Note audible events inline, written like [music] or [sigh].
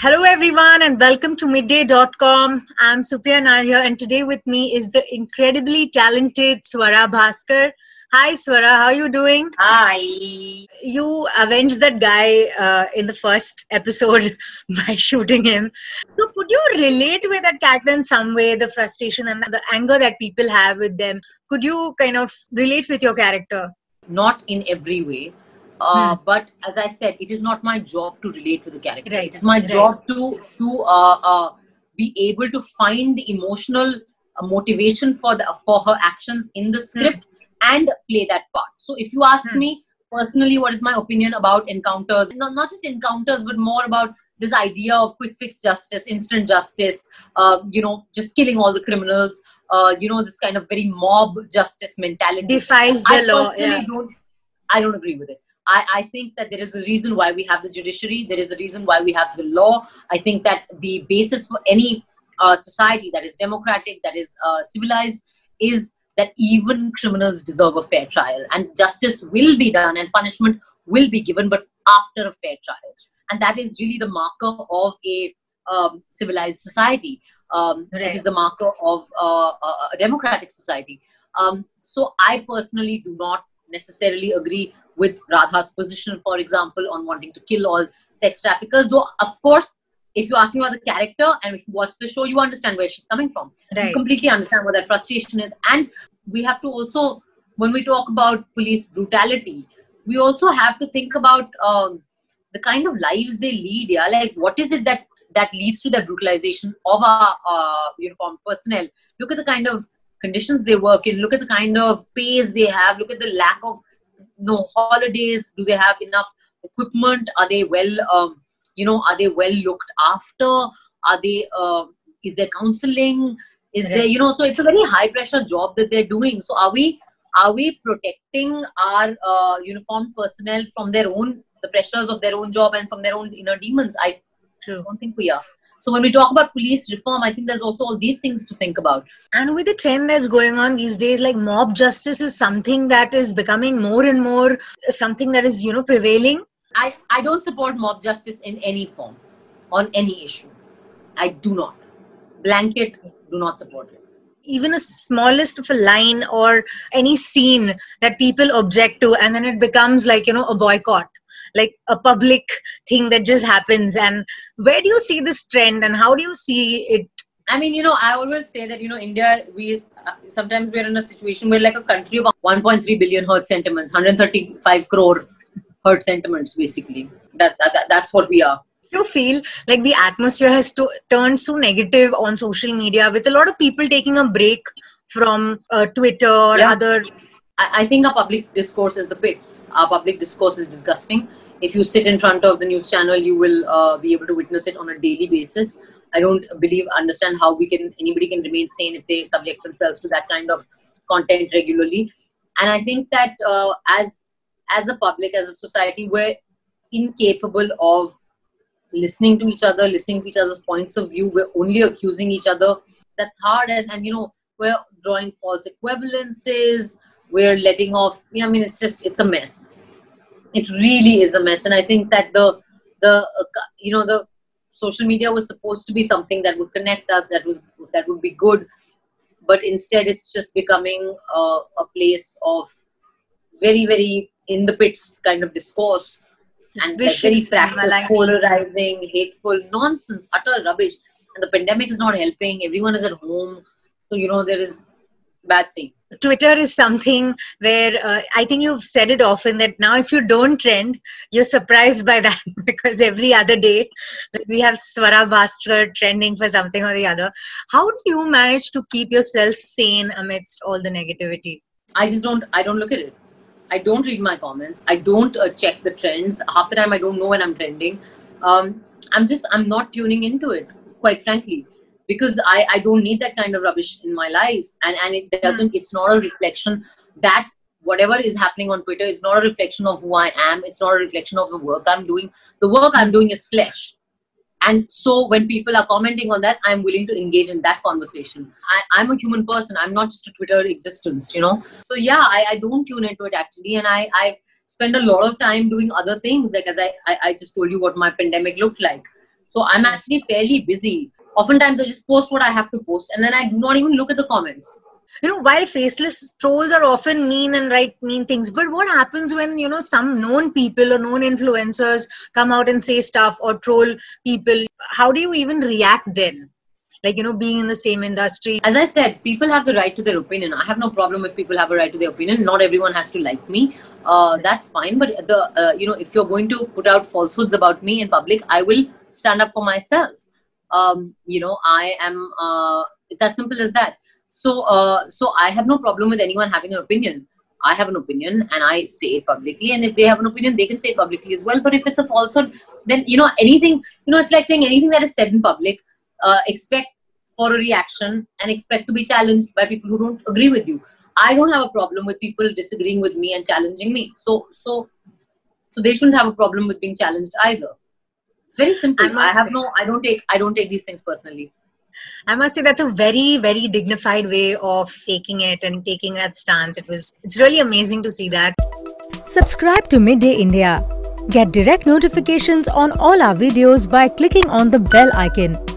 Hello, everyone, and welcome to midday.com. I'm Supriya Narya, and today with me is the incredibly talented Swara Bhasker. Hi, Swara, how are you doing? Hi. You avenged that guy uh, in the first episode [laughs] by shooting him. So, could you relate with that character in some way, the frustration and the anger that people have with them? Could you kind of relate with your character? Not in every way uh, hmm. But as I said, it is not my job to relate to the character. Right. It is my right. job to to uh, uh, be able to find the emotional uh, motivation for the for her actions in the script hmm. and play that part. So if you ask hmm. me personally, what is my opinion about encounters? Not not just encounters, but more about this idea of quick fix justice, instant justice. Uh, you know, just killing all the criminals. Uh, you know, this kind of very mob justice mentality defies the I law. Yeah. Don't, I don't agree with it. I, I, think that there is a reason why we have the judiciary. There is a reason why we have the law. I think that the basis for any uh, society that is democratic, that is uh, civilized, is that even criminals deserve a fair trial. And justice will be done and punishment will be given, but after a fair trial. And that is really the marker of a um, civilized society. Um, right. It is the marker of uh, a democratic society. Um, so I personally do not necessarily agree with Radha's position, for example, on wanting to kill all sex traffickers. Though, of course, if you ask me about the character and if you watch the show, you understand where she's coming from. Right. You completely understand what that frustration is. And we have to also, when we talk about police brutality, we also have to think about um, the kind of lives they lead. Yeah, like what is it that that leads to the brutalization of our uh, uniformed personnel? Look at the kind of conditions they work in. Look at the kind of pays they have. Look at the lack of no holidays do they have enough equipment? Are they well um, you know are they well looked after? Are they uh, is there counseling? Is there you know so it's a very high pressure job that they're doing. So are we are we protecting our uh, uniformed personnel from their own the pressures of their own job and from their own inner demons? I True. don't think we are so when we talk about police reform, I think there's also all these things to think about. And with the trend that's going on these days, like mob justice is something that is becoming more and more something that is, you know, prevailing. I, I don't support mob justice in any form, on any issue. I do not. Blanket, do not support it even a smallest of a line or any scene that people object to and then it becomes like you know a boycott like a public thing that just happens and where do you see this trend and how do you see it I mean, you know, I always say that, you know, India, we uh, sometimes we're in a situation where like a country of 1.3 billion hurt sentiments, 135 crore hurt sentiments, basically. That, that, that's what we are. You feel like the atmosphere has to, turned so negative on social media with a lot of people taking a break from uh, Twitter or yeah. other I, I think our public discourse is the pits. Our public discourse is disgusting. If you sit in front of the news channel, you will uh, be able to witness it on a daily basis. I don't believe, understand how we can, anybody can remain sane if they subject themselves to that kind of content regularly. And I think that uh, as as a public, as a society, we're incapable of listening to each other, listening to each other's points of view. We're only accusing each other. That's hard, and, and you know we're drawing false equivalences we're letting off i mean it's just it's a mess it really is a mess and i think that the the uh, you know the social media was supposed to be something that would connect us that was that would be good but instead it's just becoming uh, a place of very very in the pits kind of discourse and like very fractal, polarizing, hateful nonsense, utter rubbish. And the pandemic is not helping. Everyone is at home, so you know there is bad scene. Twitter is something where uh, I think you've said it often that now if you don't trend, you're surprised by that [laughs] because every other day like we have Swara Bhasker trending for something or the other. How do you manage to keep yourself sane amidst all the negativity? I just don't. I don't look at it. I don't read my comments. I don't uh, check the trends. Half the time, I don't know when I'm trending. Um, I'm just. I'm not tuning into it. Quite frankly because I, I don't need that kind of rubbish in my life and and it doesn't it's not a reflection that whatever is happening on twitter is not a reflection of who i am it's not a reflection of the work i'm doing the work i'm doing is flesh and so when people are commenting on that i'm willing to engage in that conversation. I, am a human person. I'm not just a twitter existence you know? So yeah I, I don't tune into it actually. And i i spend a lot of time doing other things. Like as I, I i just told you what my pandemic looks like. So I'm actually fairly busy. Oftentimes I just post what I have to post and then I do not even look at the comments you know while faceless trolls are often mean and write mean things but what happens when you know some known people or known influencers come out and say stuff or troll people? How do you even react then? Like you know being in the same industry. As i said people have the right to their opinion. I have no problem if people have a right to their opinion. Not everyone has to like me. Uh, that's fine. But the uh, you know if you're going to put out falsehoods about me in public i will stand up for myself. Um, you know i am uh, it's as simple as that so, uh, so I have no problem with anyone having an opinion. I have an opinion and I say it publicly. And if they have an opinion, they can say it publicly as well. But if it's a falsehood, then, you know, anything, you know, it's like saying anything that is said in public, uh, expect for a reaction and expect to be challenged by people who don't agree with you. I don't have a problem with people disagreeing with me and challenging me. So, so, so they shouldn't have a problem with being challenged either. It's very simple. I, I have no, I don't take, I don't take these things personally. I must say that's a very, very dignified way of taking it and taking that stance. It was it's really amazing to see that. Subscribe to Midday India. Get direct notifications on all our videos by clicking on the bell icon.